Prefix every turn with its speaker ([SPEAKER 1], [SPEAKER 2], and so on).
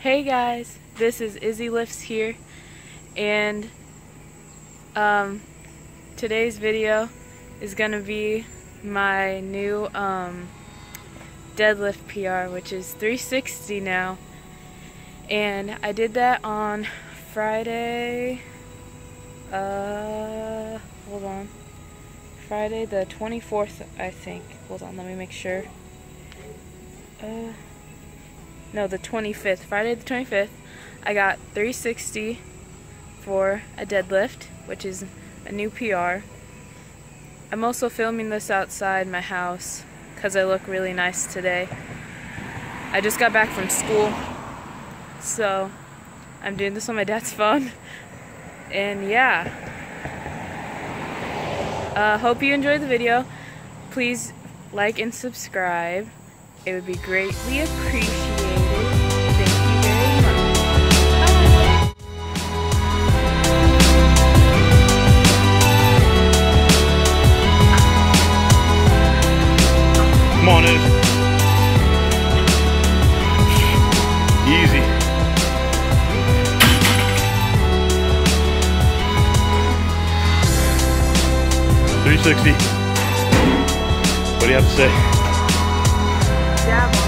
[SPEAKER 1] Hey guys, this is Izzy Lifts here, and um, today's video is gonna be my new um, deadlift PR, which is 360 now, and I did that on Friday. Uh, hold on, Friday the 24th, I think. Hold on, let me make sure. Uh no, the 25th, Friday the 25th, I got 360 for a deadlift, which is a new PR. I'm also filming this outside my house because I look really nice today. I just got back from school, so I'm doing this on my dad's phone. And yeah, uh, hope you enjoyed the video. Please like and subscribe. It would be greatly appreciated. Thank you very much.
[SPEAKER 2] Come on in. Easy. Three sixty. What do you have to say? Yeah.